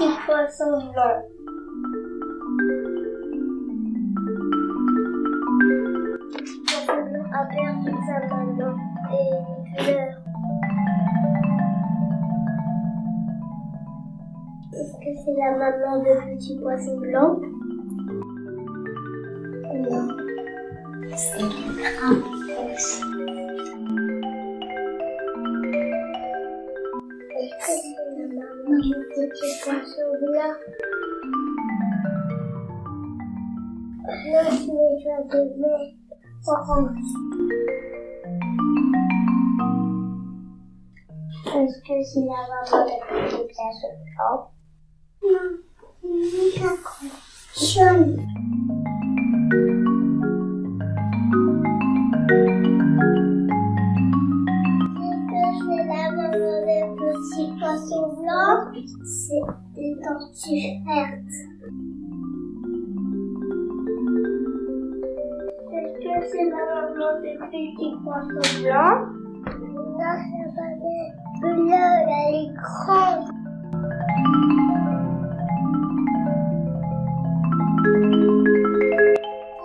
petit poisson blanc. Poisson blanc a perdu sa maman et pleure. Est-ce que c'est la maman de petit poisson blanc? Non. C'est grand Est-ce que c'est la maman du petit poisson blanc Non, je n'ai pas de c'est des tortues vertes. Est-ce que c'est la maman des petits poissons blancs Non, c'est pas des bleus, elle est grande.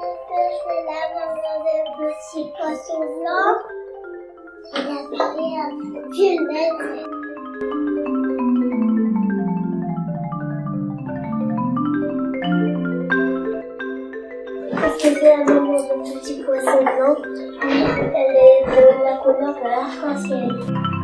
Est-ce que c'est la maman des petits poissons blancs il avait un violet. Est-ce c'est la maman de petit poisson blanc Elle est de la couleur de l'arc-en-ciel.